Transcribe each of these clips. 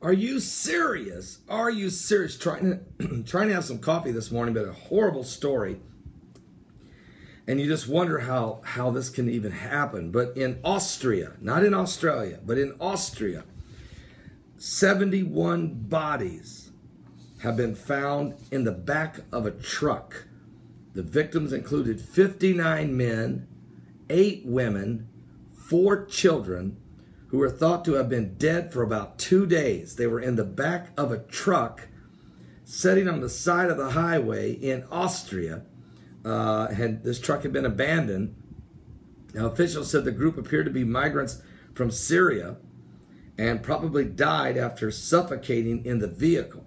Are you serious? Are you serious? Trying to trying to have some coffee this morning, but a horrible story. And you just wonder how how this can even happen. But in Austria, not in Australia, but in Austria, 71 bodies have been found in the back of a truck. The victims included 59 men, 8 women, 4 children, who were thought to have been dead for about two days. They were in the back of a truck sitting on the side of the highway in Austria. Uh, had this truck had been abandoned. Now, officials said the group appeared to be migrants from Syria and probably died after suffocating in the vehicle.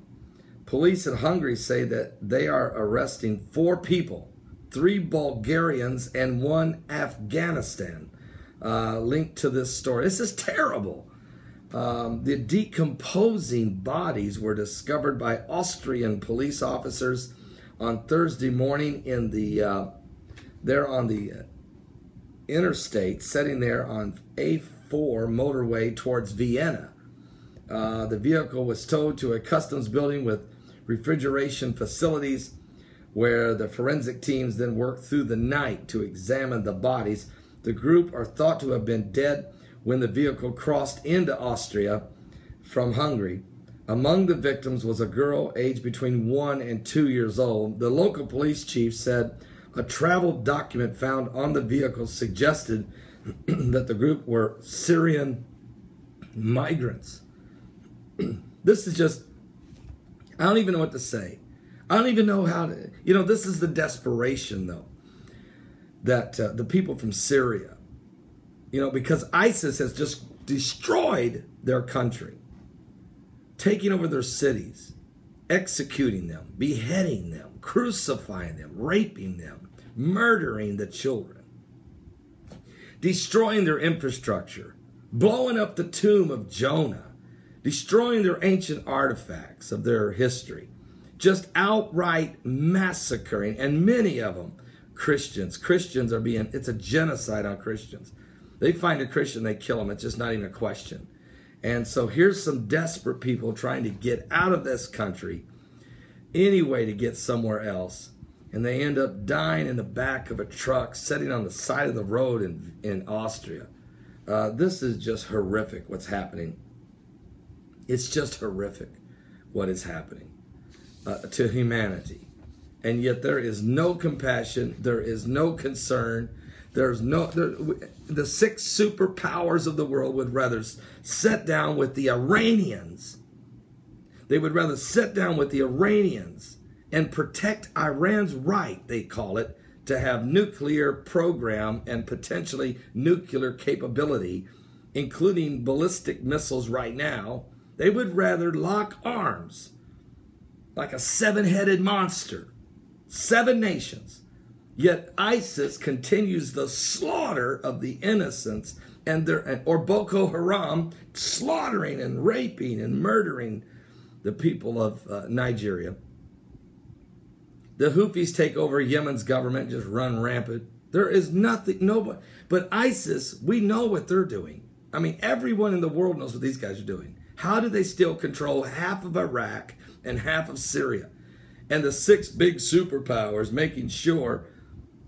Police in Hungary say that they are arresting four people, three Bulgarians and one Afghanistan uh, linked to this story. This is terrible. Um, the decomposing bodies were discovered by Austrian police officers on Thursday morning in the uh, there on the interstate, sitting there on A4 motorway towards Vienna. Uh, the vehicle was towed to a customs building with refrigeration facilities, where the forensic teams then worked through the night to examine the bodies. The group are thought to have been dead when the vehicle crossed into Austria from Hungary. Among the victims was a girl aged between one and two years old. The local police chief said a travel document found on the vehicle suggested that the group were Syrian migrants. this is just, I don't even know what to say. I don't even know how to, you know, this is the desperation, though that uh, the people from Syria, you know, because ISIS has just destroyed their country, taking over their cities, executing them, beheading them, crucifying them, raping them, murdering the children, destroying their infrastructure, blowing up the tomb of Jonah, destroying their ancient artifacts of their history, just outright massacring, and many of them Christians. Christians are being, it's a genocide on Christians. They find a Christian, they kill them. It's just not even a question. And so here's some desperate people trying to get out of this country anyway to get somewhere else. And they end up dying in the back of a truck sitting on the side of the road in, in Austria. Uh, this is just horrific what's happening. It's just horrific what is happening uh, to humanity and yet there is no compassion, there is no concern. There's no there, the six superpowers of the world would rather sit down with the Iranians. They would rather sit down with the Iranians and protect Iran's right, they call it, to have nuclear program and potentially nuclear capability, including ballistic missiles right now. They would rather lock arms like a seven-headed monster seven nations. Yet ISIS continues the slaughter of the innocents and their or Boko Haram slaughtering and raping and murdering the people of uh, Nigeria. The Houthis take over Yemen's government, just run rampant. There is nothing, nobody. But ISIS, we know what they're doing. I mean, everyone in the world knows what these guys are doing. How do they still control half of Iraq and half of Syria? And the six big superpowers making sure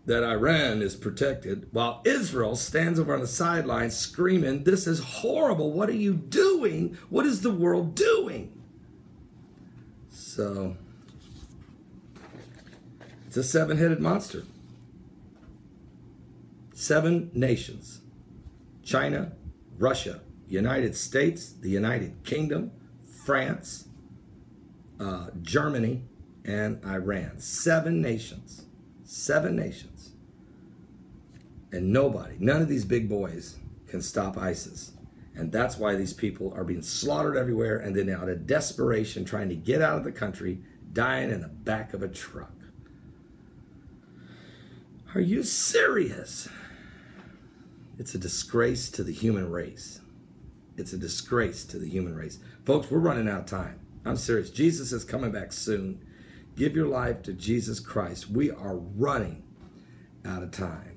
that Iran is protected while Israel stands over on the sidelines screaming, This is horrible. What are you doing? What is the world doing? So, it's a seven headed monster. Seven nations China, Russia, United States, the United Kingdom, France, uh, Germany, and Iran. Seven nations. Seven nations. And nobody, none of these big boys can stop ISIS. And that's why these people are being slaughtered everywhere and then out of desperation trying to get out of the country, dying in the back of a truck. Are you serious? It's a disgrace to the human race. It's a disgrace to the human race. Folks, we're running out of time. I'm serious. Jesus is coming back soon. Give your life to Jesus Christ. We are running out of time.